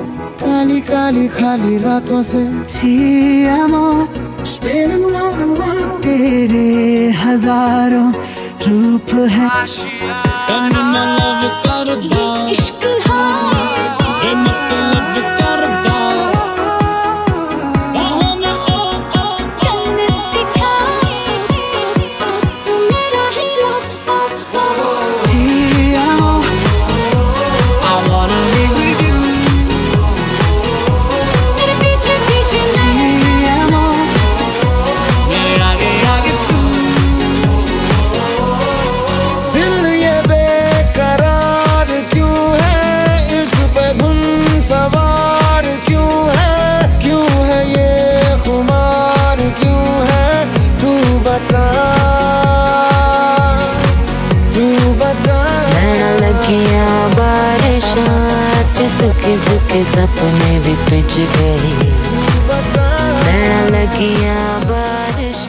Kali Kali Rato, Se से amo spinning round and round तेरे हजारों रूप है आशिया सूखे सूखे सपने भी पिच गए लगिया बारिश।